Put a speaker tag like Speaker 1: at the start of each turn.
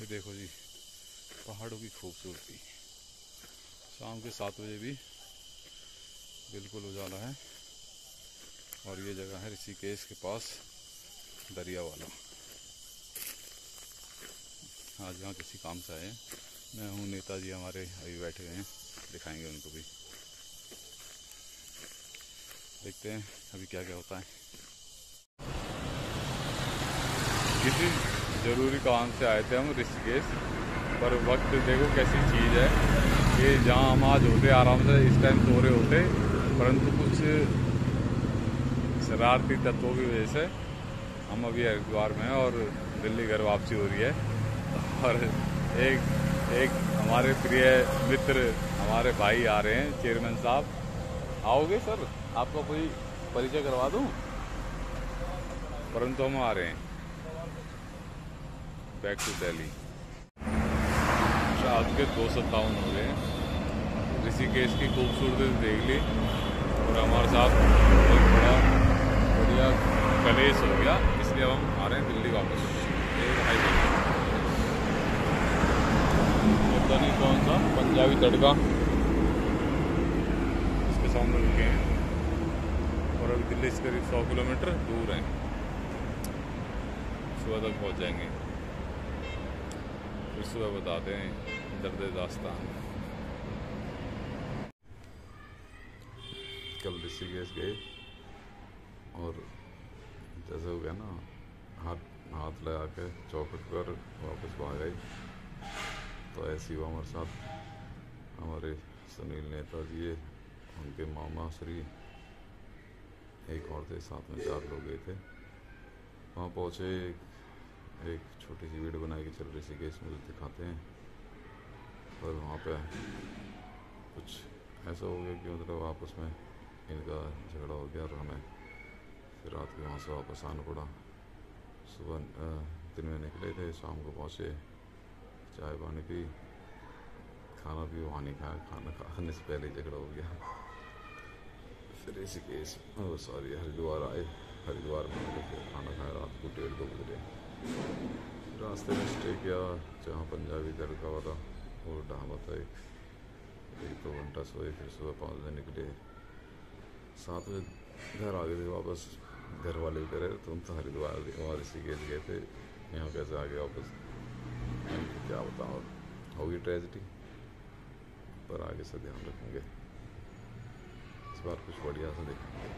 Speaker 1: ये देखो जी। पहाड़ों की खूबसूरती। शाम के सात बजे भी बिल्कुल उजाला है। और ये जगह है ऋषिकेश के पास दरिया वाला आज यहाँ किसी काम से आए हैं। मैं हूँ नेताजी, हमारे अभी बैठे हुए हैं। दिखाएँगे उनको भी। देखते हैं अभी क्या क्या होता है। किसी ज़रूरी काम से आए थे हम, ऋषिकेश। पर वक्त देखो कैसी चीज़ है। कि जहाँ हम आज होते, आराम से इस टाइम सो रहे होते, परंतु कुछ शरारती तत्वों की वजह से हम अभी हरिद्वार में हैं और दिल्ली घर वापसी हो रही है। और एक एक हमारे प्रिय मित्र, हमारे भाई आ रहे हैं, चेयरमैन साहब। आओगे सर? आपका कोई परिचय करवा दूँ? परंतु हम आ रहे हैं। बैक टू दिल्ली रात के दो सत्तावन हो गए। ऋषिकेश की खूबसूरती देख ली और हमारे साथ एक बड़ा बढ़िया कलेश हो गया, इसलिए हम आ रहे हैं दिल्ली वापस। पता नहीं कौन सा, पंजाबी तड़का। इसके सामने रुके हैं। और अभी दिल्ली से करीब सौ किलोमीटर दूर हैं। सुबह तक पहुँच जाएँगे। फिर सुबह बताते हैं दर्द दास्तान कल ऋषिकेश गए और जैसे हो गया ना, हाथ हाथ लगा के चौखट पर वापस आ गए। तो ऐसी हुआ हमारे साथ, हमारे सुनील नेताजी है उनके मामा श्री, एक और थे साथ में चार लोग गए थे। वहाँ पहुँचे एक छोटी सी वीडियो बनाई कि चल ऋषिकेश में दिखाते हैं। पर वहाँ पे कुछ ऐसा हो गया कि मतलब आपस में इनका झगड़ा हो गया और हमें फिर रात को वहाँ से वापस आना पड़ा। सुबह दिन में निकले थे, शाम को पहुँचे, चाय पानी पी, खाना भी वहाँ नहीं खाया, खाना खाने से पहले झगड़ा हो गया। फिर ऋषिकेश सॉरी हरिद्वार आए, हरिद्वार में खाना खाया, रात को डेढ़ दो बजे। रास्ते में स्टे किया, जहाँ पंजाबी तड़का वाला, वो ढाबा था एक। एक दो घंटा सोए, फिर सुबह पाँच बजे निकले। सात बजे घर आ गए थे वापस। घर वाले भी कह रहे तुम तो हरिद्वार वहाँ ऋषिकेश गए थे। यहाँ कैसे आ गए वापस? क्या बताओ होगी ट्रेजिडी पर आगे से ध्यान रखेंगे। इस बार कुछ बढ़िया से देखेंगे।